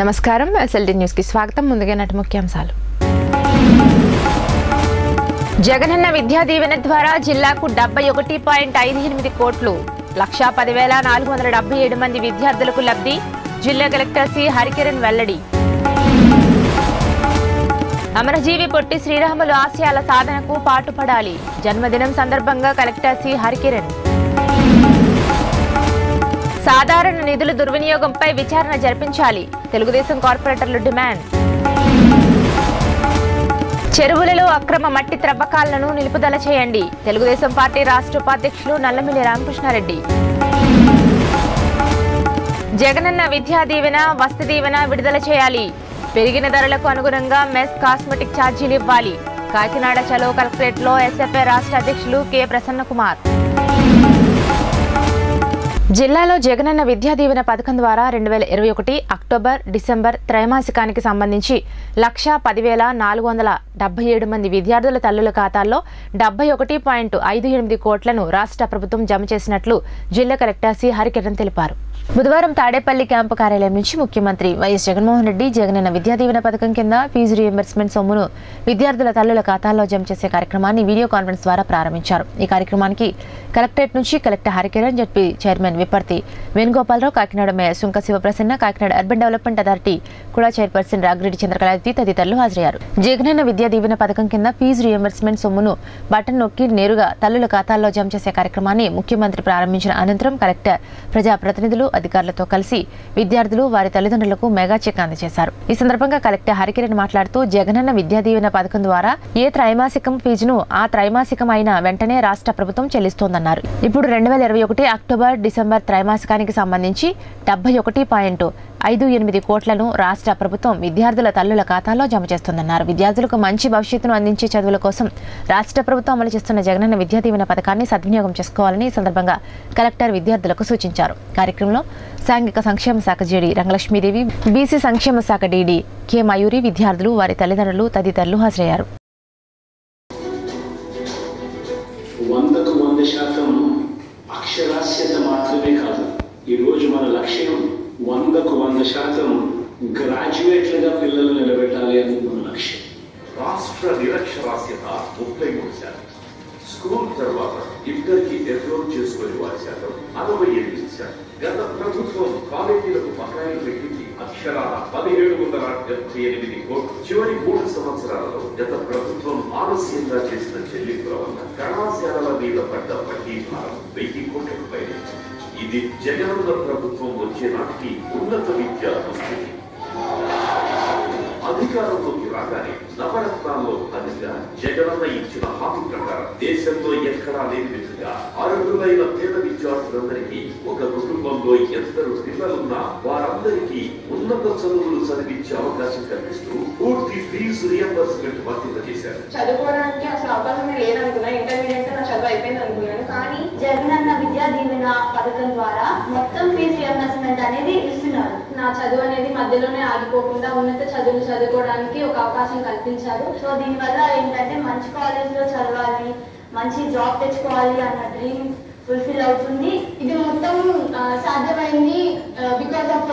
నమస్కారం. ఎస్ఎల్డి న్యూస్కి స్వాగతం. ముందుగా నటి ముఖ్యాంశాలు. జగనన్న విద్యా దీవెన ద్వారా జిల్లాకు డెబ్బై ఒకటి పాయింట్ ఐదు ఎనిమిది కోట్లు లక్షా పదివేల నాలుగు వందల డెబ్బై ఏడు మంది విద్యార్థులకు లబ్ధి జిల్లా కలెక్టర్ సి. హరికిరణ్ వెల్లడి. అమరజీవి పొట్టి శ్రీరాములు ఆశయాల సాధనకు పాటుపడాలి. జన్మదినం సందర్భంగా కలెక్టర్ సి. హరికిరణ్. సాధారణ నిధుల దుర్వినియోగంపై విచారణ జరిపించాలి. తెలుగుదేశం కార్పొరేటర్లు డిమాండ్. చెరువులలో అక్రమ మట్టి త్రవ్వకాలను నిలుపుదల చేయండి. తెలుగుదేశం పార్టీ రాష్ట్ర ఉపాధ్యక్షులు నల్లమిల్లి రామకృష్ణారెడ్డి. జగనన్న విద్యా దీవెన వస్తు దీవెన విడుదల చేయాలి. పెరిగిన ధరలకు అనుగుణంగా మెస్ కాస్మెటిక్ ఛార్జీలు ఇవ్వాలి. కాకినాడ చలో కలెక్టరేట్లో ఎస్ఎఫ్ఐ రాష్ట్ర అధ్యక్షులు కె ప్రసన్నకుమార్. జిల్లాలో జగనన్న విద్యా దీవెన పథకం ద్వారా రెండు వేల ఇరవై ఒకటి అక్టోబర్ డిసెంబర్ త్రైమాసికానికి సంబంధించి లక్షా పదివేల నాలుగు వందల డెబ్బై ఏడు మంది విద్యార్థుల తల్లుల ఖాతాల్లో డెబ్బై ఒకటి పాయింట్ ఐదు ఎనిమిది కోట్లను రాష్ట్ర ప్రభుత్వం జమ చేసినట్లు జిల్లా కలెక్టర్ సి. హరికిరణ్ తెలిపారు. బుధవారం తాడేపల్లి క్యాంపు కార్యాలయం నుంచి ముఖ్యమంత్రి వైఎస్ జగన్మోహన్ రెడ్డి జగనన్న విద్యా దీవెన పథకం కింద ఫీజు రియంబర్స్మెంట్ సొమ్మును విద్యార్థుల తల్లుల ఖాతాల్లో జమ చేసే కార్యక్రమాన్ని వీడియో కాన్ఫరెన్స్ ద్వారా ప్రారంభించారు. ఈ కార్యక్రమానికి కలెక్టరేట్ నుంచి collector Harikiran ZP chairman Viparthi Venugopalarao Kakinada mayor Sunka Sivaprasanna Kakinada urban development authority కూడా చైర్పర్సన్ రాగిరెడ్డి చంద్రకళాది తదితరులు హాజరయ్యారు. జగనన్న విద్యా దీవెన పథకం కింద ఫీజు రియంబర్స్మెంట్ సొమ్మును బటన్ నొక్కి నేరుగా తల్లుల ఖాతాల్లో జమ చేసే కార్యక్రమాన్ని ముఖ్యమంత్రి ప్రారంభించిన అనంతరం కలెక్టర్ ప్రజాప్రతినిధులు అధికారులతో కలిసి విద్యార్థులు వారి తల్లిదండ్రులకు మెగా చెక్ అందజేశారు. ఈ సందర్భంగా కలెక్టర్ హరికిరణ్ మాట్లాడుతూ జగనన్న విద్యా దీవెన పథకం ద్వారా ఏ త్రైమాసికం ఫీజును ఆ త్రైమాసికం అయిన వెంటనే రాష్ట్ర ప్రభుత్వం చెల్లిస్తోందన్నారు. ఇప్పుడు రెండు వేల ఇరవై ఒకటి అక్టోబర్ డిసెంబర్ త్రైమాసికానికి సంబంధించి డెబ్బై ఒకటి పాయింట్ ఐదు ఎనిమిది కోట్లను రాష్ట్ర ప్రభుత్వం విద్యార్థుల తల్లుల ఖాతాలో జమ చేస్తుందన్నారు. విద్యార్థులకు మంచి భవిష్యత్తును అందించే చదువుల కోసం రాష్ట్ర ప్రభుత్వం అమలు చేస్తున్న జగనన్న విద్యా దీవెన పథకాన్ని సద్వినియోగం చేసుకోవాలని ఈ సందర్భంగా కలెక్టర్ విద్యార్థులకు సూచించారు. కార్యక్రమంలో సాంఘిక సంక్షేమ శాఖ జేడీ రంగలక్ష్మీదేవి బీసీ సంక్షేమ శాఖ డీడీ కె మయూరి విద్యార్థులు వారి తల్లిదండ్రులు తదితరులు హాజరయ్యారు. వందకు వంద శాతం గ్రాడ్యుయేట్లుగా పిల్లలు నిలబెట్టాలి అని మన లక్ష్యం. రాష్ట్ర నిరక్షరాస్యత ముప్పై మూడు శాతం. స్కూల్ తర్వాత ఇద్దరికి ఎన్రోల్ చేసుకునే వారి శాతం అరవై ఎనిమిది శాతం. గత ప్రభుత్వం కాలేజీలకు బకాయిలు పెట్టింది అక్షరాల పదిహేడు వందల డెబ్బై ఎనిమిది కోట్లు. చివరి మూడు సంవత్సరాలలో గత ప్రభుత్వం ఆలస్యంగా చేసిన చెల్లింపుల వల్ల కళాశాలల మీద పడ్డ వడ్డీ భారం వెయ్యి కోట్లకు పైన. ఇది జగనన్న ప్రభుత్వం వచ్చే నాటికి ఉన్నత విద్యా దుస్థితి. అధికారంలోకి రాగానే నవరత్నాల్లో భాగంగా జగనన్న ఇచ్చిన హామీ ప్రకారం దేశంలో ఎక్కడా లేని విధంగా అర్హులైన పేద విద్యార్థులందరికీ ఒక కుటుంబంలో ఎందరు పిల్లలున్నా వారందరికీ ఉన్నత చదువులు చదివించే అవకాశం కల్పిస్తూ పూర్తి ఫీజు రియంబర్స్మెంట్ వర్తింపజేశారు చదువుకోవడానికి అసలు అవకాశం లేదనుకున్నా ఇంటర్మీడియట్ నా చదువు అయిపోయింది అనుకున్నాను కానీ జగనన్న దీవెన పథకం ద్వారా మొత్తం ఫీజు రియంబర్స్మెంట్ అనేది ఇస్తున్నారు. నా చదువు అనేది మధ్యలోనే ఆగిపోకుండా ఉన్నత చదువులు చదువుకోవడానికి ఒక అవకాశం కల్పించారు. సో దీనివల్ల ఏంటంటే మంచి కాలేజ్లో చదవాలి మంచి జాబ్ తెచ్చుకోవాలి అన్న డ్రీమ్ ఫుల్ఫిల్ అవుతుంది. ఇది మొత్తం సాధ్యమైంది బికాస్ ఆఫ్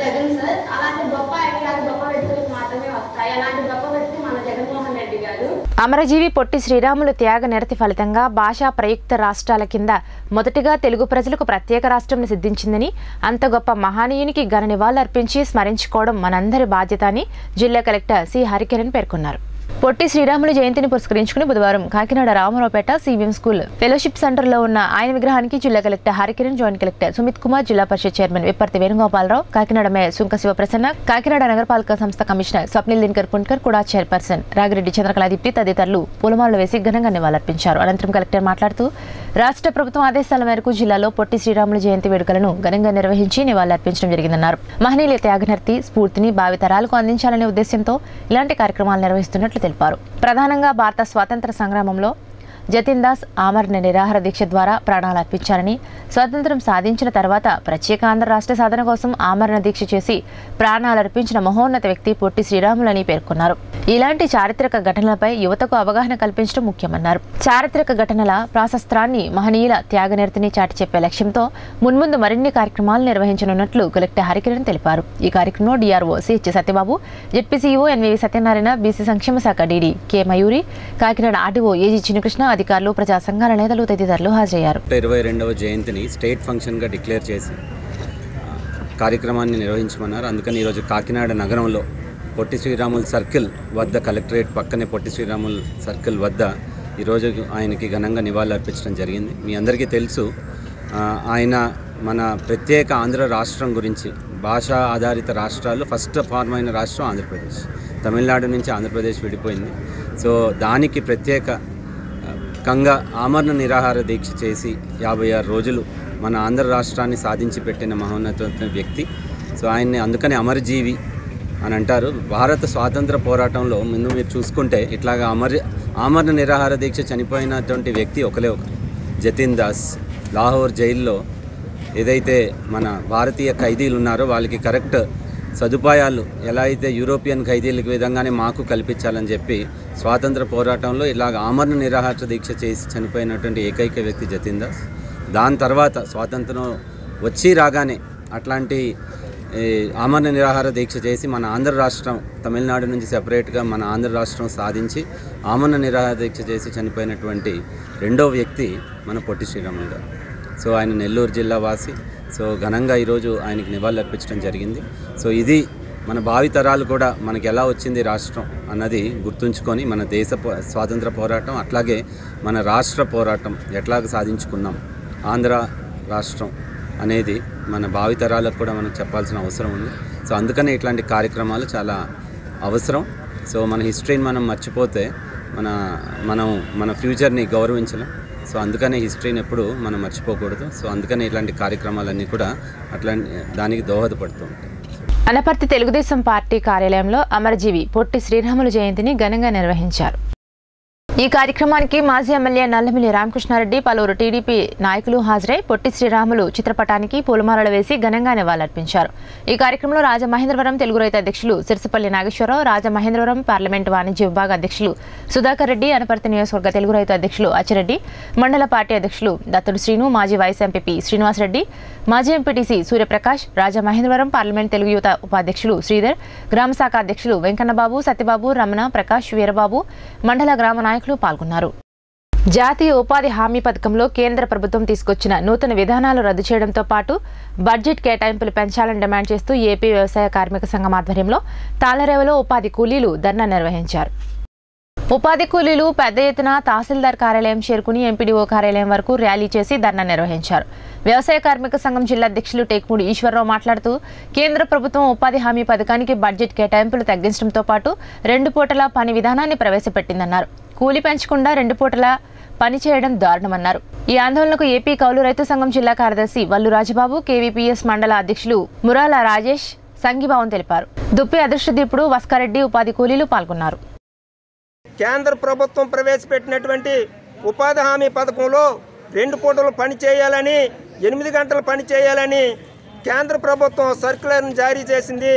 జగన్ సార్. అలాంటి గొప్ప ఐడియాలు గొప్ప వ్యక్తులకు మాత్రమే వస్తాయి. అలాంటి గొప్ప వ్యక్తి మన జగన్మోహన్ రెడ్డి గారు అమరజీవి పొట్టి శ్రీరాములు త్యాగ నిరతి ఫలితంగా భాషా ప్రయుక్త రాష్ట్రాల కింద మొదటిగా తెలుగు ప్రజలకు ప్రత్యేక రాష్ట్రంను సిద్ధించిందని అంత గొప్ప మహానీయునికి ఘన నివాళులర్పించి స్మరించుకోవడం మనందరి బాధ్యత అని జిల్లా కలెక్టర్ సి. హరికిరణ్ పేర్కొన్నారు. పొట్టి శ్రీరాములు జయంతిని పురస్కరించుకుని బుధవారం Kakinada Ramaraopeta CVM school fellowship సెంటర్లో ఉన్న ఆయన విగ్రహానికి జిల్లా collector Harikiran joint collector Sumit Kumar జిల్లా పరిషత్ చైర్మన్ విప్పర్తి వేణుగోపాలరావు కాకినాడ మేయర్ సుంక శివప్రసన్న కాకినాడ నగరపాలక సంస్థ కమిషనర్ స్వప్నిల్ దినకర్ పుంట్కర్ కూడా చైర్పర్సన్. రాగిరెడ్డి చంద్రకళాదీప్తి తదితరులు పూలమాలలు వేసి ఘనంగా నివాళులర్పించారు. అనంతరం కలెక్టర్ మాట్లాడుతూ రాష్ట్ర ప్రభుత్వం ఆదేశాల మేరకు జిల్లాలో పొట్టి శ్రీరాములు జయంతి వేడుకలను ఘనంగా నిర్వహించి నివాళులర్పించడం జరిగిందన్నారు. మహనీయుల త్యాగనర్తి స్ఫూర్తిని భావితరాలకు అందించాలనే ఉద్దేశంతో ఇలాంటి కార్యక్రమాలు నిర్వహిస్తున్నట్లు తెలిపారు. ప్రధానంగా భారత స్వాతంత్ర సంగ్రామంలో జతిన్ దాస్ ఆమరణ నిరాహార దీక్ష ద్వారా ప్రాణాలర్పించారని స్వాతంత్ర్యం సాధించిన తర్వాత ప్రత్యేక ఆంధ్ర రాష్ట్ర సాధన కోసం ఆమరణ దీక్ష చేసి ప్రాణాలర్పించిన మహోన్నత వ్యక్తి పొట్టి శ్రీరాములని పేర్కొన్నారు. ఇలాంటి చారిత్రక ఘటనలపై యువతకు అవగాహన కల్పించడం ముఖ్యమన్నారు. చారిత్రక ఘటనల ప్రాశస్త్రాన్ని మహనీయుల త్యాగనిరతిని చాటి చెప్పే లక్ష్యంతో మున్ముందు మరిన్ని కార్యక్రమాలు నిర్వహించనున్నట్లు కలెక్టర్ హరికిరణ్ తెలిపారు. ఈ కార్యక్రమంలో DRO CH Satyababu ZPCO NVV Satyanarayana BC సంక్షేమ శాఖ DD K Mayuri Kakinada RDO AG Chinnakrishna అధికారులు ప్రజా సంఘాల నేతలు తదితరులు హాజరయ్యారు. ఇరవై రెండవ జయంతిని స్టేట్ ఫంక్షన్గా డిక్లేర్ చేసి కార్యక్రమాన్ని నిర్వహించమన్నారు. అందుకని ఈరోజు కాకినాడ నగరంలో పొట్టి శ్రీరాములు సర్కిల్ వద్ద కలెక్టరేట్ పక్కనే పొట్టి శ్రీరాములు సర్కిల్ వద్ద ఈరోజు ఆయనకి ఘనంగా నివాళులు అర్పించడం జరిగింది. మీ అందరికీ తెలుసు ఆయన మన ప్రత్యేక ఆంధ్ర రాష్ట్రం గురించి భాషా ఆధారిత రాష్ట్రాలు ఫస్ట్ ఫార్మ్ అయిన రాష్ట్రం ఆంధ్రప్రదేశ్. తమిళనాడు నుంచి ఆంధ్రప్రదేశ్ విడిపోయింది. సో దానికి ప్రత్యేక కంగా ఆమరణ నిరాహార దీక్ష చేసి యాభై ఆరు రోజులు మన ఆంధ్ర రాష్ట్రాన్ని సాధించి పెట్టిన మహోన్నత వ్యక్తి. సో ఆయన్ని అందుకని అమరజీవి అని అంటారు. భారత స్వాతంత్ర పోరాటంలో ముందు మీరు చూసుకుంటే ఇట్లాగా అమర ఆమరణ నిరాహార దీక్ష చనిపోయినటువంటి వ్యక్తి ఒకలే ఒకరు. జతిన్ దాస్ లాహోర్ జైల్లో ఏదైతే మన భారతీయ ఖైదీలు ఉన్నారో వాళ్ళకి కరెక్ట్ సదుపాయాలు ఎలా అయితే యూరోపియన్ ఖైదీలకు విధంగానే మాకు కల్పించాలని చెప్పి స్వాతంత్ర పోరాటంలో ఇలాగ ఆమరణ నిరాహార దీక్ష చేసి చనిపోయినటువంటి ఏకైక వ్యక్తి జతీన్ దాస్. దాని తర్వాత స్వాతంత్రం వచ్చి రాగానే అట్లాంటి ఆమరణ నిరాహార దీక్ష చేసి మన ఆంధ్ర రాష్ట్రం తమిళనాడు నుంచి సెపరేట్గా మన ఆంధ్ర రాష్ట్రం సాధించి ఆమరణ నిరాహార దీక్ష చేసి చనిపోయినటువంటి రెండో వ్యక్తి మన పొట్టి శ్రీరాములు గారు. సో ఆయన నెల్లూరు జిల్లా వాసి. సో ఘనంగా ఈరోజు ఆయనకి నివాళులర్పించడం జరిగింది. సో ఇది మన భావితరాలు కూడా మనకి ఎలా వచ్చింది రాష్ట్రం అన్నది గుర్తుంచుకొని మన దేశ పో- స్వాతంత్ర పోరాటం అట్లాగే మన రాష్ట్ర పోరాటం ఎట్లాగ సాధించుకున్నాం ఆంధ్ర రాష్ట్రం అనేది మన భావి తరాలకు కూడా మనం చెప్పాల్సిన అవసరం ఉంది. సో అందుకనే ఇట్లాంటి కార్యక్రమాలు చాలా అవసరం. సో మన హిస్టరీని మనం మర్చిపోతే మన మనం మన ఫ్యూచర్ని గౌరవించలేం. సో అందుకనే హిస్టరీని ఎప్పుడు మనం మర్చిపోకూడదు. సో అందుకనే ఇలాంటి కార్యక్రమాలన్నీ కూడా అట్లాంటి దానికి దోహదపడుతూ ఉంటాయి. అనపర్తి తెలుగుదేశం పార్టీ కార్యాలయంలో అమరజీవి పొట్టి శ్రీరాములు జయంతిని ఘనంగా నిర్వహించారు. ఈ కార్యక్రమానికి మాజీ ఎమ్మెల్యే నల్లమిల్లి రామకృష్ణారెడ్డి పలువురు టీడీపీ నాయకులు హాజరై పొట్టి శ్రీరాములు చిత్రపటానికి పూలమాలలు వేసి ఘనంగా నివాళులర్పించారు. ఈ కార్యక్రమంలో రాజమహేంద్రవరం తెలుగు రైతు అధ్యక్షులు సిరిసిపల్లి నాగేశ్వరరావు రాజమహేంద్రవరం పార్లమెంటు వాణిజ్య విభాగ అధ్యక్షులు సుధాకర్ రెడ్డి అనపర్తి నియోజకవర్గ తెలుగు రైతు అధ్యక్షులు అచ్చిరెడ్డి మండల పార్టీ అధ్యక్షులు దత్తుడు శ్రీను మాజీ వైస్ ఎంపీ శ్రీనివాసరెడ్డి మాజీ ఎంపీటీసీ సూర్యప్రకాష్ రాజమహేంద్రవరం పార్లమెంట్ తెలుగు యువత ఉపాధ్యక్షులు శ్రీధర్ గ్రామ శాఖ అధ్యక్షులు వెంకన్నబాబు సత్యబాబు రమణ ప్రకాష్ వీరబాబు మండల గ్రామ నాయకులు పాల్గొన్నారు. జాతీయ ఉపాధి హామీ పథకంలో కేంద్ర ప్రభుత్వం తీసుకొచ్చిన నూతన విధానాలు రద్దు చేయడంతో పాటు బడ్జెట్ కేటాయింపులు పెంచాలని డిమాండ్ చేస్తూ ఏపీ వ్యవసాయ కార్మిక సంఘం ఆధ్వర్యంలో తాళరేవలో ఉపాధి కూలీలు ధర్నా నిర్వహించారు. ఉపాధి కూలీలు పెద్ద ఎత్తున తహసీల్దార్ కార్యాలయం చేరుకుని ఎంపీడీఓ కార్యాలయం వరకు ర్యాలీ చేసి ధర్నా నిర్వహించారు. వ్యవసాయ కార్మిక సంఘం జిల్లా అధ్యక్షులు టేక్మూడి ఈశ్వరరావు మాట్లాడుతూ కేంద్ర ప్రభుత్వం ఉపాధి హామీ పథకానికి బడ్జెట్ కేటాయింపులు తగ్గించడంతో పాటు రెండు పూటల పని విధానాన్ని ప్రవేశపెట్టిందన్నారు. కూలి పెంచకుండా రెండు పూటల పని చేయడం దారుణమన్నారు. ఈ ఆందోళనకు ఏపీ కౌలు రైతు సంఘం జిల్లా కార్యదర్శి వల్లు రాజబాబు కేవీపీఎస్ మండల అధ్యక్షులు మురాల రాజేష్ సంఘీభావం తెలిపారు. దుప్పి అదృష్టదీపుడు వస్కారెడ్డి ఉపాధి కూలీలు పాల్గొన్నారు. కేంద్ర ప్రభుత్వం ప్రవేశపెట్టినటువంటి ఉపాధి హామీ పథకంలో రెండు పూటలు పని చేయాలని ఎనిమిది గంటలు పని చేయాలని కేంద్ర ప్రభుత్వం సర్క్యులర్ను జారీ చేసింది.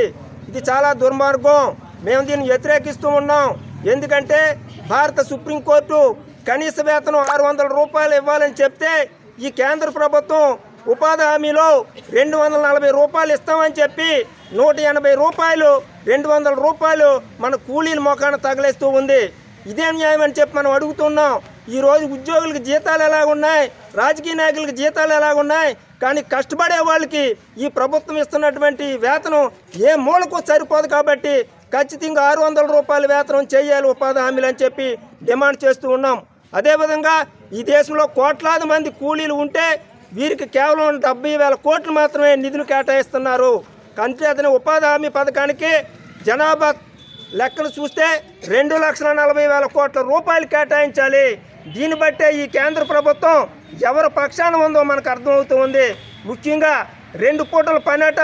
ఇది చాలా దుర్మార్గం. మేము దీన్ని వ్యతిరేకిస్తూ ఉన్నాం. ఎందుకంటే భారత సుప్రీంకోర్టు కనీస వేతనం ఆరు వందల రూపాయలు ఇవ్వాలని చెప్తే ఈ కేంద్ర ప్రభుత్వం ఉపాధి హామీలో రెండు వందల నలభై రూపాయలు ఇస్తామని చెప్పి నూట ఎనభై రూపాయలు రెండు వందల రూపాయలు మన కూలీల మొఖాన తగలేస్తూ ఉంది. ఇదే న్యాయం అని చెప్పి మనం అడుగుతున్నాం. ఈరోజు ఉద్యోగులకు జీతాలు ఎలా ఉన్నాయి? రాజకీయ నాయకులకు జీతాలు ఎలా ఉన్నాయి? కానీ కష్టపడే వాళ్ళకి ఈ ప్రభుత్వం ఇస్తున్నటువంటి వేతనం ఏ మూలకు సరిపోదు కాబట్టి ఖచ్చితంగా ఆరు వందల రూపాయల వేతనం చేయాలి ఉపాధి హామీలు అని చెప్పి డిమాండ్ చేస్తూ ఉన్నాం. అదేవిధంగా ఈ దేశంలో కోట్లాది మంది కూలీలు ఉంటే వీరికి కేవలం డెబ్బై వేల కోట్లు మాత్రమే నిధులు కేటాయిస్తున్నారు. కంచేతన ఉపాధి హామీ పథకానికి జనాభా లెక్కలు చూస్తే రెండు లక్షల నలభై వేల కోట్ల రూపాయలు కేటాయించాలి. దీన్ని బట్టే ఈ కేంద్ర ప్రభుత్వం ఎవరి పక్షాన ఉందో మనకు అర్థమవుతుంది ముఖ్యంగా రెండు పూటల పనేట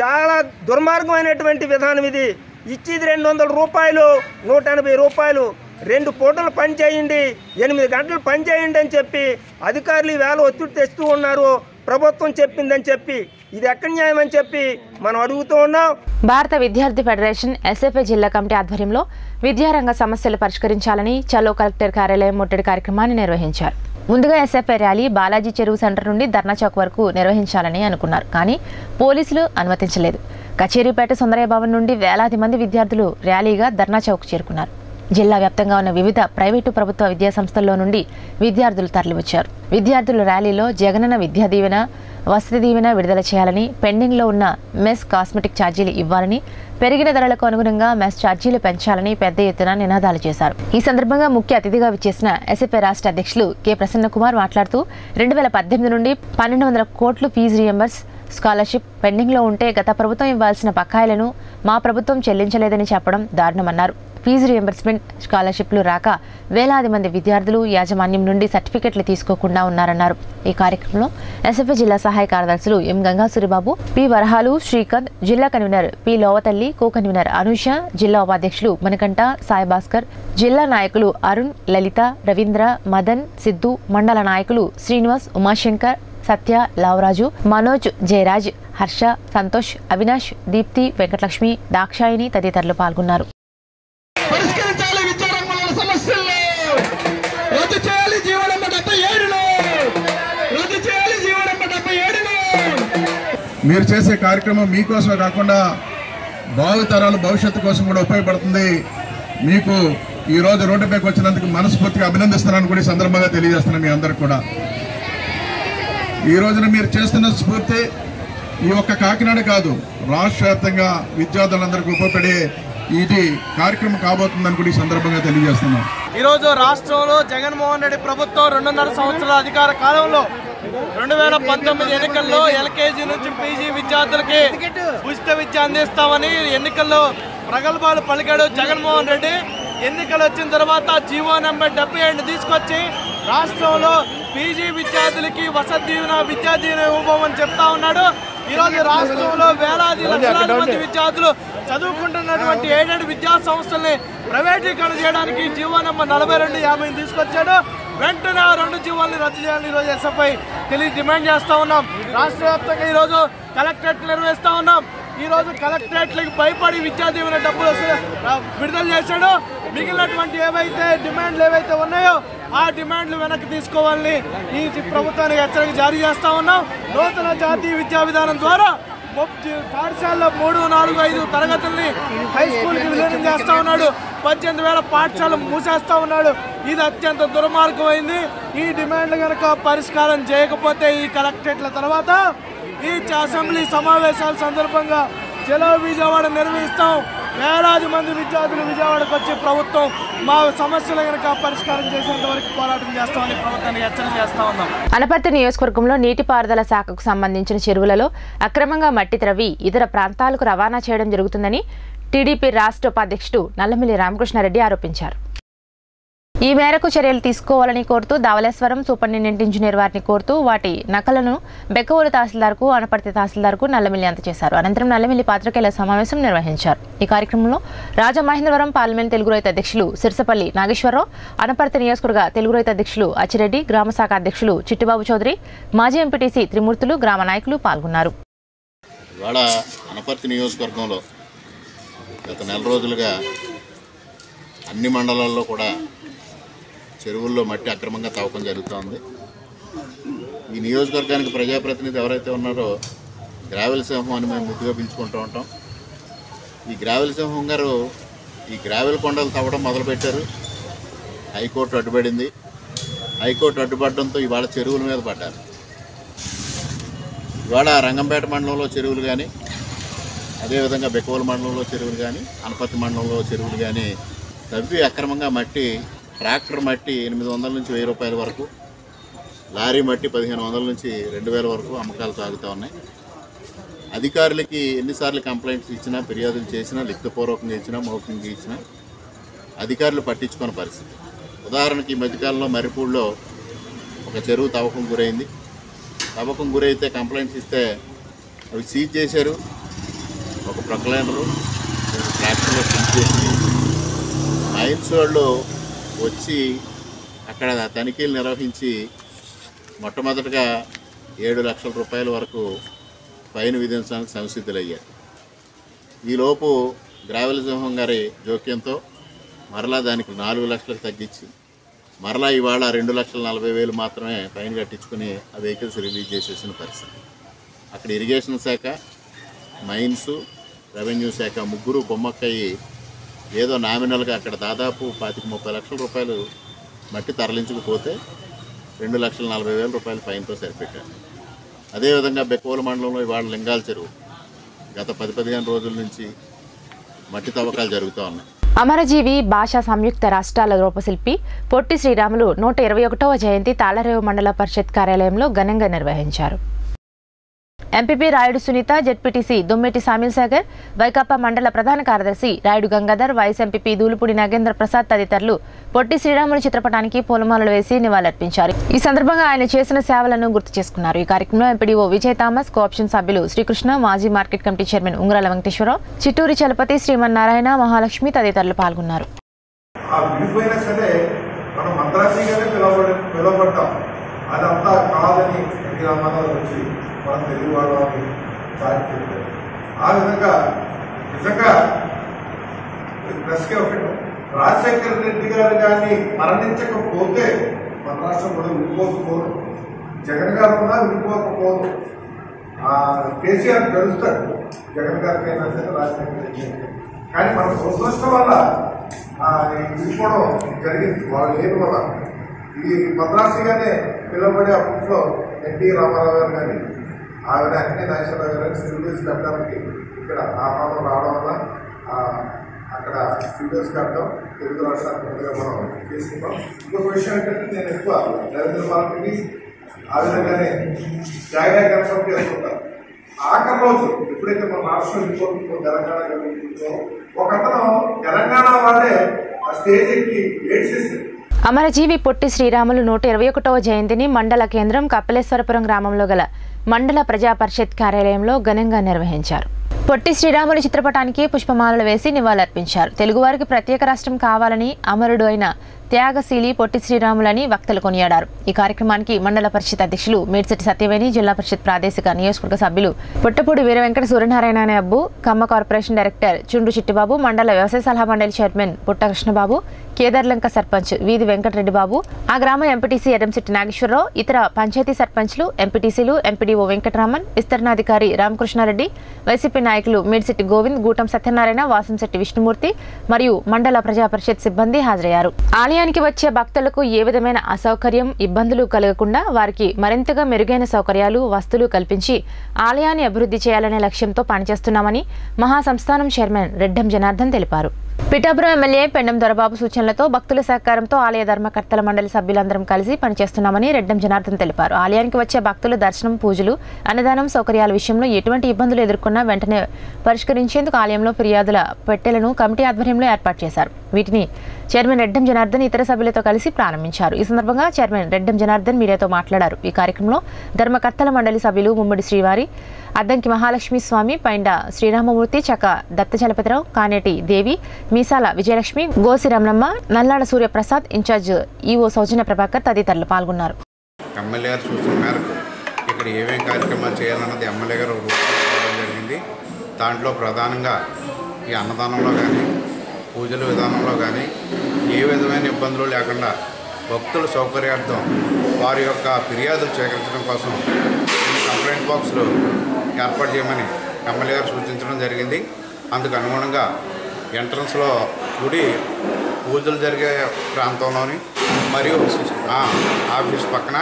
చాలా దుర్మార్గమైనటువంటి విధానం ఇది. ఇచ్చేది రెండు వందల రూపాయలు నూట ఎనభై రూపాయలు. రెండు పూటలు పని చేయండి ఎనిమిది గంటలు పనిచేయండి అని చెప్పి అధికారులు వేళ ఒత్తిడి తెస్తూ ఉన్నారు. ప్రభుత్వం చెప్పిందని చెప్పి ఇది ఎక్కడ న్యాయం అని చెప్పి మనం అడుగుతూ ఉన్నాం. భారత విద్యార్థి ఫెడరేషన్ ఎస్ఎఫ్ఐ జిల్లా కమిటీ ఆధ్వర్యంలో విద్యారంగ సమస్యలు పరిష్కరించాలని చలో కలెక్టర్ కార్యాలయం ముట్టడి కార్యక్రమాన్ని నిర్వహించారు. ముందుగా ఎస్ఎఫ్ఐ ర్యాలీ బాలాజీ చెరువు సెంటర్ నుండి ధర్నా చౌక్ వరకు నిర్వహించాలని అనుకున్నారు కానీ పోలీసులు అనుమతించలేదు. కచేరీపేట సుందరయ్య భవన్ నుండి వేలాది మంది విద్యార్థులు ర్యాలీగా ధర్నా చౌక్ చేరుకున్నారు. జిల్లా వ్యాప్తంగా ఉన్న వివిధ ప్రైవేటు ప్రభుత్వ విద్యా సంస్థల్లో నుండి విద్యార్థులు తరలివచ్చారు. విద్యార్థుల ర్యాలీలో జగనన్న విద్యా దీవెన వసతి దీవెన విడుదల చేయాలని పెండింగ్లో ఉన్న మెస్ కాస్మెటిక్ ఛార్జీలు ఇవ్వాలని పెరిగిన ధరలకు అనుగుణంగా మెస్ ఛార్జీలు పెంచాలని పెద్ద ఎత్తున నినాదాలు చేశారు. ఈ సందర్భంగా ముఖ్య అతిథిగా విచ్చేసిన ఎస్ఎఫ్ఐ రాష్ట్ర అధ్యక్షులు కె ప్రసన్నకుమార్ మాట్లాడుతూ రెండు వేల పద్దెనిమిది నుండి పన్నెండు వందల కోట్లు ఫీజు రియంబర్స్ స్కాలర్షిప్ పెండింగ్లో ఉంటే గత ప్రభుత్వం ఇవ్వాల్సిన బకాయిలను మా ప్రభుత్వం చెల్లించలేదని చెప్పడం దారుణమన్నారు. ఫీజు రియంబర్స్మెంట్ స్కాలర్షిప్లు రాక వేలాది మంది విద్యార్థులు యాజమాన్యం నుండి సర్టిఫికెట్లు తీసుకోకుండా ఉన్నారన్నారు. ఈ కార్యక్రమంలో ఎస్ఎఫ్ఐ జిల్లా సహాయ కార్యదర్శులు ఎం గంగాసూరిబాబు పి వరహాలు శ్రీకాంత్ జిల్లా convener P Lovathalli co convener Anusha జిల్లా ఉపాధ్యక్షులు మనకంట సాయిభాస్కర్ జిల్లా నాయకులు అరుణ్ లలిత రవీంద్ర మదన్ సిద్ధు మండల నాయకులు శ్రీనివాస్ ఉమాశంకర్ సత్య లావరాజు మనోజ్ జయరాజ్ హర్ష సంతోష్ అవినాష్ దీప్తి వెంకటలక్ష్మి దాక్షాయిని తదితరులు పాల్గొన్నారు. మీరు చేసే కార్యక్రమం మీకోసమే కాకుండా భావితరాల భవిష్యత్తు కోసం కూడా ఉపయోగపడుతుంది. మీకు ఈ రోజు రోడ్డుపైకి వచ్చినందుకు మనస్ఫూర్తిగా అభినందిస్తున్నాను కూడా ఈ సందర్భంగా తెలియజేస్తున్నాను మీ అందరికి కూడా. ఈ రోజున మీరు చేస్తున్న స్ఫూర్తి ఈ ఒక్క కాకినాడ కాదు రాష్ట్ర వ్యాప్తంగా విద్యార్థులందరికీ ఉపయోగపడే ఇది కార్యక్రమం కాబోతుందని కూడా ఈ సందర్భంగా తెలియజేస్తున్నాం. ఈరోజు రాష్ట్రంలో జగన్మోహన్ రెడ్డి ప్రభుత్వం రెండున్నర సంవత్సరాల అధికార కాలంలో రెండు వేల పంతొమ్మిది ఎన్నికల్లో ఎల్కేజీ నుంచి పీజీ విద్యార్థులకి ఉచిత విద్య అందిస్తామని ఎన్నికల్లో ప్రగల్భాలు పలికాడు జగన్మోహన్ రెడ్డి. ఎన్నికలు వచ్చిన తర్వాత జీవో నెంబర్ డెబ్బై ఏడు తీసుకొచ్చి రాష్ట్రంలో పీజీ విద్యార్థులకి వసతి దీవెన విద్యా దీవెన ఇవ్వబోమని చెప్తా ఉన్నాడు. ఈరోజు రాష్ట్రంలో వేలాది లక్షలాది మంది విద్యార్థులు చదువుకుంటున్నటువంటి ఏడేడు విద్యా సంస్థల్ని ప్రైవేటీకరణ చేయడానికి జీవో నెంబర్ నలభై రెండు యాభై తీసుకొచ్చాడు. వెంటనే ఆ రెండు జీవోల్ని రద్దు చేయాలని ఈరోజు ఎస్ఎఫ్ఐ తెలియ డిమాండ్ చేస్తా ఉన్నాం. రాష్ట్ర వ్యాప్తంగా ఈరోజు కలెక్టరేట్ నిర్వహిస్తా ఉన్నాం. ఈరోజు కలెక్టరేట్లకు భయపడి విద్యా దీవెన డబ్బులు విడుదల చేశాడు. మిగిలినటువంటి ఏవైతే డిమాండ్లు ఏవైతే ఉన్నాయో ఆ డిమాండ్లు వెనక్కి తీసుకోవాలని ఈ ప్రభుత్వానికి హెచ్చరిక జారీ చేస్తా ఉన్నాం. నూతన జాతీయ విద్యా విధానం ద్వారా పాఠశాలలో మూడు నాలుగు ఐదు తరగతుల్ని హై స్కూల్కి విలీనం చేస్తా ఉన్నాడు. పద్దెనిమిది వేల పాఠశాల మూసేస్తా ఉన్నాడు. ఇది అత్యంత దుర్మార్గమైంది. ఈ డిమాండ్లు కనుక పరిష్కారం చేయకపోతే ఈ కలెక్టరేట్ల తర్వాత ఈ అసెంబ్లీ సమావేశాల సందర్భంగా జిల్లా విజయవాడ నిర్వహిస్తాం. వేలాది మంది విద్యార్థులు విజయవాడకు వచ్చి ప్రభుత్వం మా సమస్యలు కనుక పరిష్కారం చేసేంత వరకు పోరాటం చేస్తామని ప్రభుత్వానికి హెచ్చరిక చేస్తా ఉన్నాం. అనపర్తి నియోజకవర్గంలో నీటిపారుదల శాఖకు సంబంధించిన చెరువులలో అక్రమంగా మట్టి త్రవ్వి ఇతర ప్రాంతాలకు రవాణా చేయడం జరుగుతుందని టీడీపీ రాష్ట్ర ఉపాధ్యక్షుడు నల్లమిల్లి రామకృష్ణారెడ్డి ఆరోపించారు. ఈ మేరకు చర్యలు తీసుకోవాలని కోరుతూ ధవలేశ్వరం సూపరింటెండెంట్ ఇంజనీర్ వారిని కోరుతూ వాటి నకలను బెక్కవూరు తహసీల్దార్కు అనపర్తి తహసీల్దార్కు నల్లమిల్లి అందజేశారు. అనంతరం నల్లమిల్లి పాత్రికేయుల సమావేశం నిర్వహించారు. ఈ కార్యక్రమంలో రాజమహేంద్రవరం పార్లమెంట్ తెలుగు రైతు అధ్యక్షులు సిరిసపల్లి నాగేశ్వరరావు అనపర్తి నియోజకవర్గ తెలుగు రైతు అధ్యక్షులు అచ్చిరెడ్డి గ్రామ శాఖ అధ్యక్షులు చిట్టిబాబు చౌదరి మాజీ ఎంపీటీసీ త్రిమూర్తులు గ్రామ నాయకులు పాల్గొన్నారు. ఇవాళ అనపర్తి నియోజకవర్గంలో గత నెల రోజులుగా అన్ని మండలాల్లో కూడా చెరువుల్లో మట్టి అక్రమంగా తవ్వకం జరుగుతోంది. ఈ నియోజకవర్గానికి ప్రజాప్రతినిధి ఎవరైతే ఉన్నారో గ్రావెల్ సింహం అని మేము ముద్దుగా పిలుచుకుంటూ ఉంటాం. ఈ గ్రావెల్ సింహం గారు ఈ గ్రావెల్ కొండలు తవ్వడం మొదలుపెట్టారు. హైకోర్టు అడ్డుపడింది. హైకోర్టు అడ్డుపడడంతో ఇవాళ చెరువుల మీద పడ్డారు. ఇవాళ రంగంపేట మండలంలో చెరువులు కానీ అదేవిధంగా బెక్కవోలు మండలంలో చెరువులు కానీ అనపత్తి మండలంలో చెరువులు కానీ తవ్వి అక్రమంగా మట్టి ట్రాక్టర్ మట్టి ఎనిమిది వందల నుంచి వెయ్యి రూపాయల వరకు లారీ మట్టి పదిహేను వందల నుంచి రెండు వేల వరకు అమ్మకాలు సాగుతూ ఉన్నాయి. అధికారులకి ఎన్నిసార్లు కంప్లైంట్స్ ఇచ్చినా ఫిర్యాదులు చేసినా లిఖితపూర్వకంగా ఇచ్చినా మౌఖికంగా ఇచ్చినా అధికారులు పట్టించుకున్న పరిస్థితి. ఉదాహరణకి ఈ మధ్యకాలంలో మర్రిపూడిలో ఒక చెరువు తవ్వకం గురైంది. తవ్వకం గురైతే కంప్లైంట్స్ ఇస్తే అవి సీజ్ చేశారు. ఒక ప్రొక్లైనరు ట్రాక్టర్లో సీజ్ చేసి మైన్స్ వాళ్ళు వచ్చి అక్కడ తనిఖీలు నిర్వహించి మొట్టమొదటగా ఏడు లక్షల రూపాయల వరకు ఫైన్ విధించడానికి సంసిద్ధులయ్యారు ఈలోపు గ్రావెల సింహం గారి జోక్యంతో మరలా దానికి నాలుగు లక్షలకు తగ్గించి మరలా ఇవాళ రెండు లక్షల నలభై వేలు మాత్రమే ఫైన్ కట్టించుకుని ఆ వెహికల్స్ రిలీజ్ చేసేసిన పరిస్థితి. అక్కడ ఇరిగేషన్ శాఖ మైన్స్ రెవెన్యూ శాఖ ముగ్గురు బొమ్మక్కయ్యి ఏదో నామినల్గా అక్కడ దాదాపు పాతిక ముప్పై లక్షల రూపాయలు మట్టి తరలించకపోతే రెండు లక్షల నలభై వేల రూపాయల ఫైన్తో సరిపెట్టాను అదేవిధంగా బెక్కోల మండలంలో ఇవాళ లింగాల చెరువు. గత పది పదిహేను రోజుల నుంచి మట్టి తవ్వకాలు జరుగుతూ ఉన్నాయి. అమరజీవి భాషా సంయుక్త రాష్ట్రాల రూపశిల్పి పొట్టి శ్రీరాములు నూట ఇరవై ఒకటవ జయంతి తాళరేవు మండల పరిషత్ కార్యాలయంలో ఘనంగా నిర్వహించారు. ఎంపీపీ రాయుడు సునీత జెడ్పీటీసీ దుమ్మెటి సామిల్ సాగర్ వైకాపా మండల ప్రధాన కార్యదర్శి రాయుడు గంగాధర్ వైస్ ఎంపీపీ దూలుపూడి నాగేంద్ర ప్రసాద్ తదితరులు పొట్టి శ్రీరాములు చిత్రపటానికి పూలమాలలు వేసి నివాళులర్పించారు. ఈ సందర్భంగా ఆయన చేసిన సేవలను గుర్తు చేసుకున్నారు. ఈ కార్యక్రమంలో ఎంపీడీఓ విజయ్ థామస్ కోఆప్షన్ సభ్యులు శ్రీకృష్ణ మాజీ మార్కెట్ కమిటీ చైర్మన్ ఉంగరాల వెంకటేశ్వరరావు చిట్టూరి చలపతి శ్రీమన్నారాయణ మహాలక్ష్మి తదితరులు పాల్గొన్నారు. మనం మద్రాసీగానే అదంతా కాదని వచ్చి మన తెలుగు వాళ్ళని చాటి చెప్పారు. ఆ విధంగా నిజంగా ప్రెస్కే ఒకటి రాజశేఖర రెడ్డి గారు కానీ మరణించకపోతే మన రాష్ట్రం కూడా విడిపోకపోదు. జగన్ గారు కూడా విడిపోకపోదు. కేసీఆర్ గెలుస్తాడు జగన్ గారికైనా సరే రాజశేఖర రెడ్డి కానీ మన దురదృష్టం వల్ల విడిపోవడం జరిగింది వాళ్ళు లేని వల్ల. ఈ మద్రాసుగానే పిలువబడే అప్పట్లో ఎన్టీ రామారావు గారు కానీ ఆవిడ అన్ని నాగేశ్వరరావు గారు స్టూడియోస్ కట్టడానికి ఇక్కడ ఆహ్వానం రావడం వల్ల అక్కడ స్టూడియోస్ కట్టడం తెలుగు రాష్ట్రాలు మనం చేసుకుంటాం ఇంకొక విషయం ఏంటంటే నేను ఎక్కువ నరేంద్ర భారతికి ఆ విధంగానే జాగ్రత్త కన్సల్ట్ చేసుకుంటాను. ఆఖరి రోజు ఎప్పుడైతే మన రాష్ట్రం ఇంకో తెలంగాణ కలిగిందో ఒక తెలంగాణ వాళ్ళే ఆ స్టేజ్ ఎక్కి ఏడ్చేసింది అమరజీవి పొట్టి శ్రీరాములు నూట ఇరవై ఒకటవ జయంతిని మండల కేంద్రం కపిలేశ్వరపురం గ్రామంలో గల మండల ప్రజా పరిషత్ కార్యాలయంలో ఘనంగా నిర్వహించారు. పొట్టి శ్రీరాములు చిత్రపటానికి పుష్పమాలలు వేసి నివాళులర్పించారు. తెలుగువారికి ప్రత్యేక రాష్ట్రం కావాలని అమరుడు అయిన త్యాగశీలి పొట్టి శ్రీరాములని వక్తలు కొనియాడారు. ఈ కార్యక్రమానికి మండల పరిషత్ అధ్యక్షులు మేడ్సెట్టి సత్యవేణి జిల్లా పరిషత్ ప్రాదేశిక నియోజకవర్గ సభ్యులు పుట్టపూడి వీర వెంకట సూర్యనారాయణ అనే అబ్బు కమ్మ కార్పొరేషన్ డైరెక్టర్ చుండు చిట్టిబాబు మండల వ్యవసాయ సలహా మండలి చైర్మన్ పుట్ట కృష్ణబాబు కేదార్లంక సర్పంచ్ వీధి వెంకటరెడ్డి బాబు ఆ గ్రామ ఎంపీటీసీ ఎడంశెట్టి నాగేశ్వరరావు ఇతర పంచాయతీ సర్పంచ్లు ఎంపీటీసీలు ఎంపీడీఓ వెంకటరామన్ విస్తరణాధికారి రామకృష్ణారెడ్డి వైసీపీ నాయకులు మేడిశెట్టి గోవింద్ గూటం సత్యనారాయణ వాసంశెట్టి విష్ణుమూర్తి మరియు మండల ప్రజా పరిషత్ సిబ్బంది హాజరయ్యారు. ఆలయానికి వచ్చే భక్తులకు ఏ విధమైన అసౌకర్యం ఇబ్బందులు కలగకుండా వారికి మరింతగా మెరుగైన సౌకర్యాలు వస్తువులు కల్పించి ఆలయాన్ని అభివృద్ధి చేయాలనే లక్ష్యంతో పనిచేస్తున్నామని మహాసంస్థానం చైర్మన్ రెడ్డం జనార్దన్ తెలిపారు. పిఠాపురం ఎమ్మెల్యే పెండం దొరబాబు సూచనలతో భక్తుల సహకారంతో ఆలయ ధర్మకర్తల మండలి సభ్యులందరం కలిసి పనిచేస్తున్నామని రెడ్డం జనార్దన్ తెలిపారు. ఆలయానికి వచ్చే భక్తులు దర్శనం పూజలు అన్నదానం సౌకర్యాల విషయంలో ఎటువంటి ఇబ్బందులు ఎదుర్కొన్నా వెంటనే పరిష్కరించేందుకు ఆలయంలో ఫిర్యాదుల పెట్టెలను కమిటీ ఆధ్వర్యంలో ఏర్పాటు చేశారు. వీటిని చైర్మన్ రెడ్డం జనార్దన్ ఇతర సభ్యులతో కలిసి ప్రారంభించారు. ఈ సందర్భంగా చైర్మన్ రెడ్డం జనార్దన్ మీడియాతో మాట్లాడారు. ఈ కార్యక్రమంలో ధర్మకర్తల మండలి సభ్యులు ముమ్మడి శ్రీవారి అద్దంకి మహాలక్ష్మి స్వామి పైండ శ్రీరామమూర్తి చక దత్తచలపతిరావు కానేటి దేవి మీసాల విజయలక్ష్మి గోసి రమణమ్మ నల్లాడ సూర్యప్రసాద్ ఇన్ఛార్జ్ ఈవో సౌజన్య ప్రభాకర్ తదితరులు పాల్గొన్నారు. ఎమ్మెల్యే సూచన మేరకు ఇక్కడ ఏమేం కార్యక్రమాలు చేయాలన్నది ఎమ్మెల్యే గారు జరిగింది. దాంట్లో ప్రధానంగా ఈ అన్నదానంలో కానీ పూజల విధానంలో కానీ ఏ విధమైన ఇబ్బందులు లేకుండా భక్తుల సౌకర్యార్థం వారి యొక్క ఫిర్యాదులు సేకరించడం కోసం కంప్లైంట్ బాక్సులు ఏర్పాటు చేయమని ఎమ్మెల్యే గారు సూచించడం జరిగింది. అందుకు అనుగుణంగా ఎంట్రన్స్లో గుడి పూజలు జరిగే ప్రాంతంలోని మరియు ఆఫీస్ పక్కన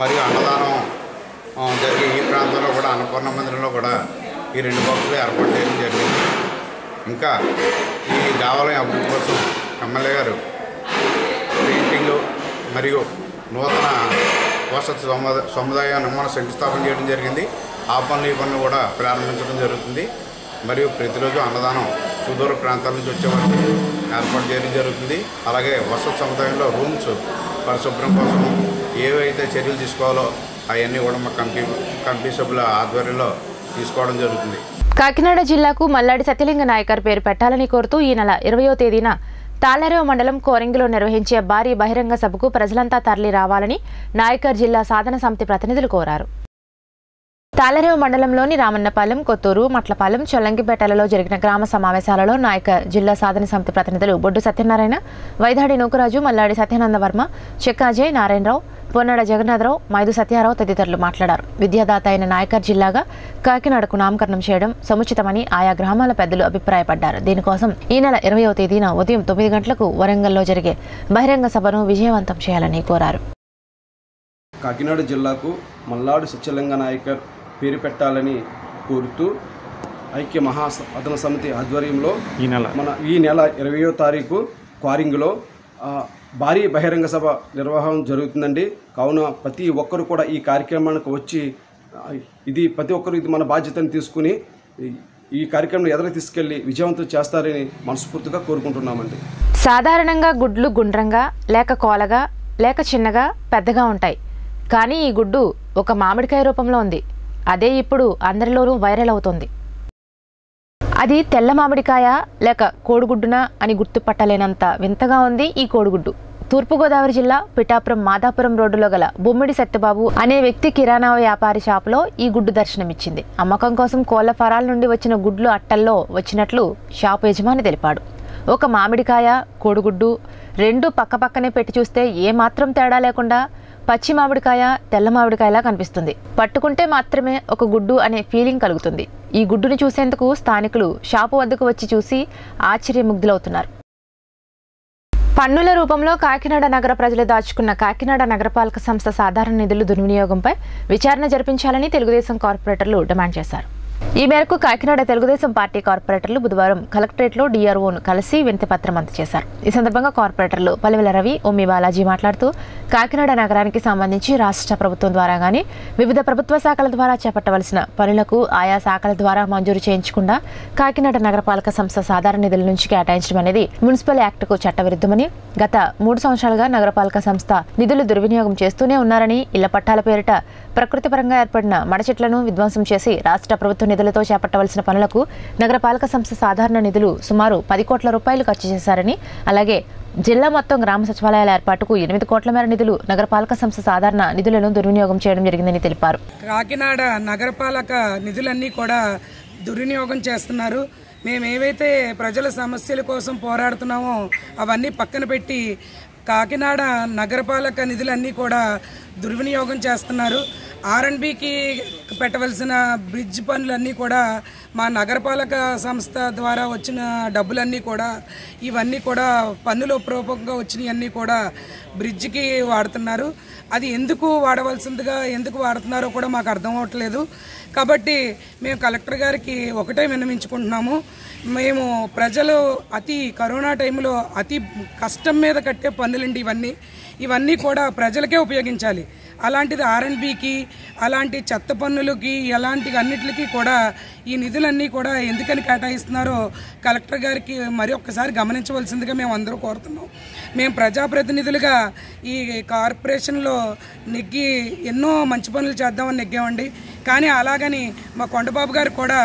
మరియు అన్నదానం జరిగే ఈ ప్రాంతంలో కూడా అన్నపూర్ణ మందిరంలో కూడా ఈ రెండు బాక్సులు ఏర్పాటు చేయడం జరిగింది. ఇంకా ఈ దేవాలయం అభివృద్ధి కోసం ఎమ్మెల్యే గారు పెయింటింగ్ మరియు నూతన వసతి సముదాయ నిర్మాణ శంకుస్థాపన చేయడం జరిగింది. ఆ పనులు ఈ పనులు కూడా ప్రారంభించడం జరుగుతుంది. మరియు ప్రతిరోజు అన్నదానం సుదూర ప్రాంతాల నుంచి వచ్చే వారికి ఏర్పాటు చేయడం జరుగుతుంది. అలాగే వసతి సముదాయంలో రూమ్స్ పరిశుభ్రం కోసం ఏవైతే చర్యలు తీసుకోవాలో అవన్నీ కూడా మా కమిటీ కమిటీ సభ్యుల ఆధ్వర్యంలో తీసుకోవడం జరుగుతుంది. కాకినాడ జిల్లాకు మల్లాడి సత్యలింగ నాయకర్ పేరు పెట్టాలని కోరుతూ ఈ నెల ఇరవయో తేదీన తాళరేవు మండలం కోరింగిలో నిర్వహించే భారీ బహిరంగ సభకు ప్రజలంతా తరలి రావాలని నాయకర్ జిల్లా సాధన సమితి ప్రతినిధులు కోరారు. తాళరేవు మండలంలోని రామన్నపాలెం కొత్తూరు మట్లపాలెం చొల్లంగిపేటలలో జరిగిన గ్రామ సమావేశాలలో నాయక జిల్లా సాధన సమితి ప్రతినిధులు బొడ్డు సత్యనారాయణ వైదాడి నూకరాజు మల్లాడి సత్యానంద వర్మ చెక్కాజయ్ నారాయణరావు పొన్నాడ జగన్నాథరావు మైదు సత్యారావు తదితరులు మాట్లాడారు. విద్యాదాత అయిన నాయకర్ జిల్లాగా కాకినాడకు నామకరణం చేయడం సముచితమని ఆయా గ్రామాల పెద్దలు అభిప్రాయపడ్డారు. దీనికోసం ఈ నెల ఇరవయవ తేదీన ఉదయం తొమ్మిది గంటలకు వరంగల్లో జరిగే బహిరంగ సభను విజయవంతం చేయాలని కోరారు. కాకినాడ జిల్లాకు మల్లాడు సత్యలింగ నాయకర్ పేరు పెట్టాలని కోరుతూ ఐక్య మహా అదన సమితి ఆధ్వర్యంలో ఈ నెల మన ఈ నెల ఇరవయో తారీఖు క్వారింగ్లో ఆ, భారీ బహిరంగ సభ నిర్వహణ జరుగుతుందండి. కావున ప్రతి ఒక్కరు కూడా ఈ కార్యక్రమానికి వచ్చి ఇది ప్రతి ఒక్కరు ఇది మన బాధ్యతను తీసుకుని ఈ- కార్యక్రమం ఎదురు తీసుకెళ్ళి విజయవంతం చేస్తారని మనస్ఫూర్తిగా కోరుకుంటున్నామండి. సాధారణంగా గుడ్లు గుండ్రంగా లేక కోలగా లేక చిన్నగా పెద్దగా ఉంటాయి. కానీ ఈ గుడ్డు ఒక మామిడికాయ రూపంలో ఉంది. అదే ఇప్పుడు అందరిలోనూ వైరల్ అవుతుంది. అది తెల్ల మామిడికాయ లేక కోడిగుడ్డున అని గుర్తుపట్టలేనంత వింతగా ఉంది ఈ కోడిగుడ్డు. తూర్పుగోదావరి జిల్లా పిఠాపురం మాదాపురం రోడ్డులో గల బొమ్మిడి సత్యబాబు అనే వ్యక్తి కిరాణా వ్యాపారి షాపులో ఈ గుడ్డు దర్శనమిచ్చింది. అమ్మకం కోసం కోళ్ళ ఫరాల నుండి వచ్చిన గుడ్లు అట్టల్లో వచ్చినట్లు షాపు యజమాని తెలిపాడు. ఒక మామిడికాయ కోడిగుడ్డు రెండు పక్కపక్కనే పెట్టి చూస్తే ఏ మాత్రం తేడా లేకుండా పచ్చి మామిడికాయ తెల్ల మామిడికాయలా కనిపిస్తుంది. పట్టుకుంటే మాత్రమే ఒక గుడ్డు అనే ఫీలింగ్ కలుగుతుంది. ఈ గుడ్డుని చూసేందుకు స్థానికులు షాపు వద్దకు వచ్చి చూసి ఆశ్చర్యముగ్ధులవుతున్నారు. పన్నుల రూపంలో కాకినాడ నగర ప్రజలు దాచుకున్న కాకినాడ నగరపాలక సంస్థ సాధారణ నిధులు దుర్వినియోగంపై విచారణ జరిపించాలని తెలుగుదేశం కార్పొరేటర్లు డిమాండ్ చేశారు. ఈ మేరకు కాకినాడ తెలుగుదేశం పార్టీ కార్పొరేటర్లు బుధవారం కలెక్టరేట్లో డీఆర్ఓను కలిసి వినతిపత్రం అందజేశారు. ఈ సందర్భంగా కార్పొరేటర్లు పలివెల రవి ఉమ్మి బాలాజీ మాట్లాడుతూ కాకినాడ నగరానికి సంబంధించి రాష్ట్ర ప్రభుత్వం ద్వారా గానీ వివిధ ప్రభుత్వ శాఖల ద్వారా చేపట్టవలసిన పనులకు ఆయా శాఖల ద్వారా మంజూరు చేయించకుండా కాకినాడ నగరపాలక సంస్థ సాధారణ నిధుల నుంచి కేటాయించడం అనేది మున్సిపల్ యాక్టుకు చట్టవిరుద్ధమని గత మూడు సంవత్సరాలుగా నగరపాలక సంస్థ నిధులు దుర్వినియోగం చేస్తూనే ఉన్నారని ఇళ్ళ పట్టాల పేరిట ప్రకృతి పరంగా ఏర్పడిన మడచెట్లను విధ్వంసం చేసి రాష్ట్ర ప్రభుత్వం నిధులతో చేపట్టవలసిన పనులకు నగరపాలక సంస్థ సాధారణ నిధులు సుమారు పది కోట్ల రూపాయలు ఖర్చు చేశారని అలాగే జిల్లా మొత్తం గ్రామ సచివాలయాల ఏర్పాటుకు ఎనిమిది కోట్ల మేర నిధులు నగరపాలక సంస్థ సాధారణ నిధులను దుర్వినియోగం చేయడం జరిగిందని తెలిపారు. కాకినాడ నగరపాలక నిధులన్నీ కూడా దుర్వినియోగం చేస్తున్నారు. మేము ఏవైతే ప్రజల సమస్యల కోసం పోరాడుతున్నామో అవన్నీ పక్కన పెట్టి కాకినాడ నగరపాలక నిధులన్నీ కూడా దుర్వినియోగం చేస్తున్నారు. ఆర్ఎండ్బికి పెట్టవలసిన బ్రిడ్జ్ పనులన్నీ కూడా మా నగరపాలక సంస్థ ద్వారా వచ్చిన డబ్బులన్నీ కూడా ఇవన్నీ కూడా పన్నుల రూపంగా వచ్చినవన్నీ కూడా బ్రిడ్జికి వాడుతున్నారు. అది ఎందుకు వాడవలసిందిగా ఎందుకు వాడుతున్నారో కూడా మాకు అర్థం అవ్వట్లేదు. కాబట్టి మేము కలెక్టర్ గారికి ఒకటే విన్నమించుకుంటున్నాము మేము ప్రజలు అతి కరోనా టైంలో అతి కష్టం మీద కట్టే పన్నులండి ఇవన్నీ. ఇవన్నీ కూడా ప్రజలకే ఉపయోగించాలి. అలాంటిది ఆర్ఎన్బికి అలాంటి చెత్త పన్నులకి అలాంటి అన్నిటికీ కూడా ఈ నిధులన్నీ కూడా ఎందుకని కేటాయిస్తున్నారో కలెక్టర్ గారికి మరి ఒక్కసారి గమనించవలసిందిగా మేము అందరూ కోరుతున్నాం. మేము ప్రజాప్రతినిధులుగా ఈ కార్పొరేషన్లో నెగ్గి ఎన్నో మంచి పనులు చేద్దామని నెగ్గామండి. కానీ అలాగని మా కొండబాబు గారు కూడా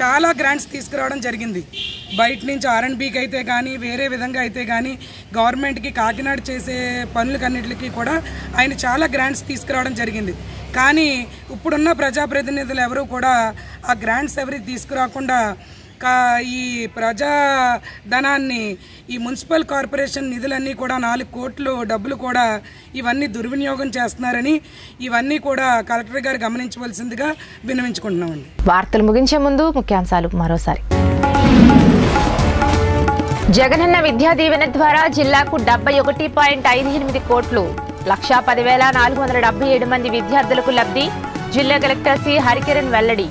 చాలా గ్రాంట్స్ తీసుకురావడం జరిగింది. బయట నుంచి ఆర్ఎండ్బికి అయితే కానీ వేరే విధంగా అయితే కానీ గవర్నమెంట్కి కాకినాడ చేసే పనులకన్నిటికీ కూడా ఆయన చాలా గ్రాంట్స్ తీసుకురావడం జరిగింది. కానీ ఇప్పుడున్న ప్రజాప్రతినిధులు ఎవరు కూడా ఆ గ్రాంట్స్ ఎవరికి తీసుకురాకుండా ఈ ప్రజా ధనాన్ని ఈ మున్సిపల్ కార్పొరేషన్ నిధులన్నీ కూడా నాలుగు కోట్లు డబ్బులు కూడా ఇవన్నీ దుర్వినియోగం చేస్తున్నారని ఇవన్నీ కూడా కలెక్టర్ గారు గమనించవలసిందిగా వినవించుకుంటున్నామండి వార్తలు ముగించే ముందు ముఖ్యాంశాలు మరోసారి. జగనన్న విద్యా దీవెన ద్వారా జిల్లాకు డెబ్బై ఒకటి పాయింట్ ఐదు ఎనిమిది కోట్లు లక్షా పదివేల నాలుగు వందల డెబ్బై ఏడు మంది విద్యార్థులకు లబ్ధి జిల్లా కలెక్టర్ సి హరికిరణ్ వెల్లడి.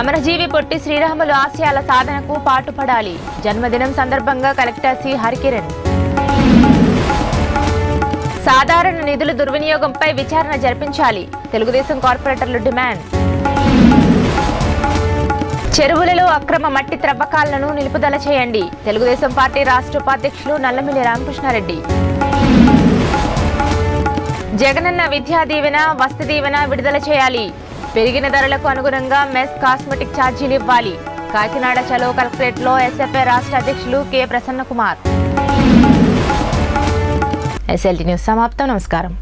అమరజీవి పొట్టి శ్రీరాములు ఆశయాల సాధనకు పాటుపడాలి. జన్మదినం సందర్భంగా కలెక్టర్ సి. హరికిరణ్. సాధారణ నిధుల దుర్వినియోగంపై విచారణ జరిపించాలి. తెలుగుదేశం కార్పొరేటర్లు డిమాండ్. చెరువులలో అక్రమ మట్టి త్రవ్వకాలను నిలుపుదల చేయండి. తెలుగుదేశం పార్టీ రాష్ట్ర ఉపాధ్యక్షులు నల్లమిల్లి రామకృష్ణారెడ్డి. జగనన్న విద్యా దీవెన వస్తు దీవెన విడుదల చేయాలి. పెరిగిన ధరలకు అనుగుణంగా మెస్ కాస్మెటిక్ ఛార్జీలు ఇవ్వాలి. కాకినాడ చలో కలెక్టరేట్లో ఎస్ఎఫ్ఐ రాష్ట్ర అధ్యక్షులు K Prasanna Kumar SLT news సమాప్తం. నమస్కారం.